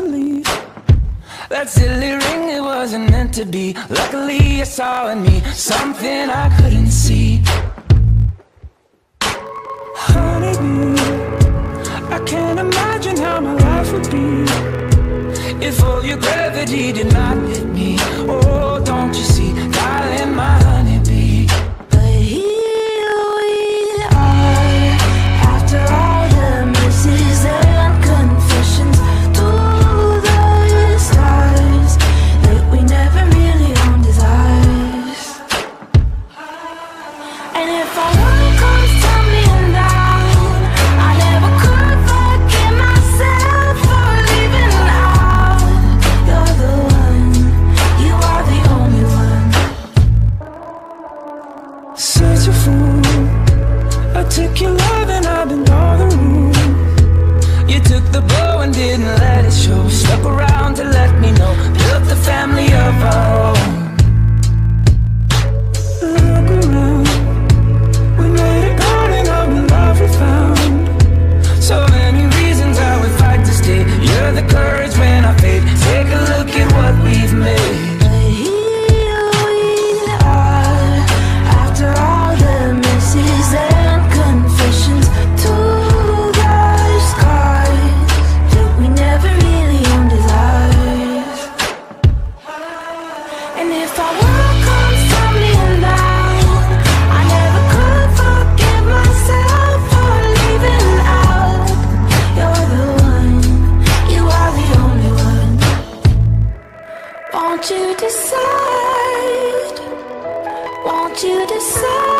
lead? That silly ring, it wasn't meant to be. Luckily you saw in me. Something I couldn't see. Honeybee, I can't imagine how my life would be If all your gravity did not You took the bow and didn't let it show. Stuck around decide? Won't you decide?